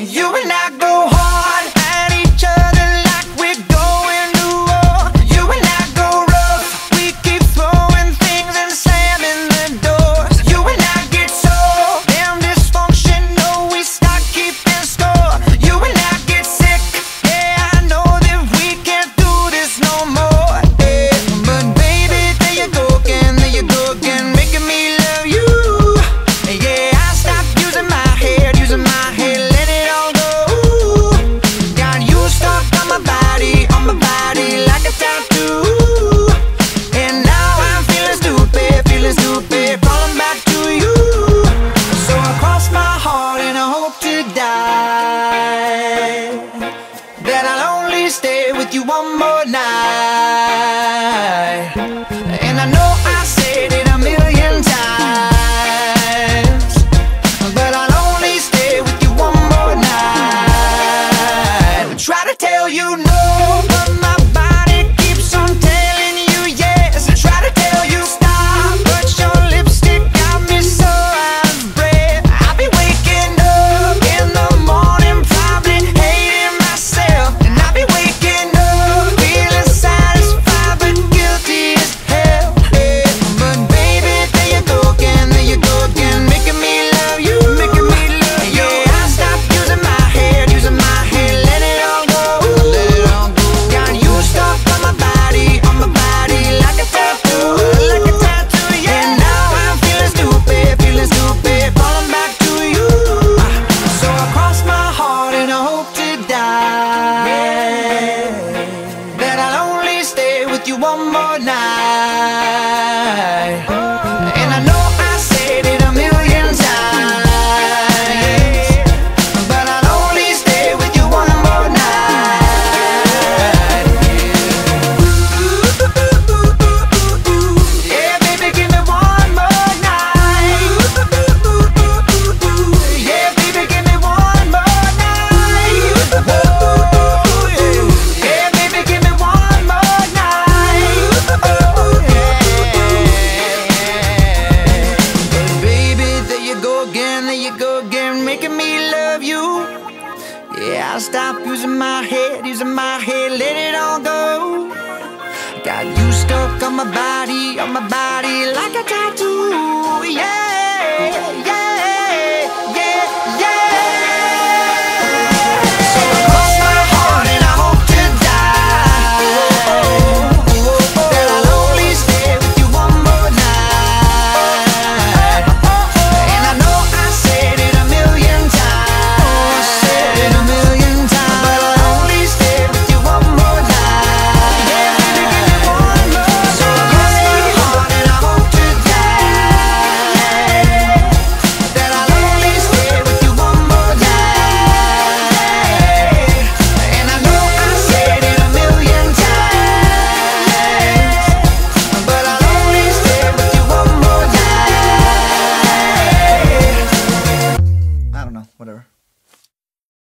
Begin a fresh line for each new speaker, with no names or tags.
You and I go home. like you one more night. And I know. love you. Yeah, I stop using my head, using my head, let it all go. Got you stuck on my body, on my body like a tattoo. Yeah, yeah.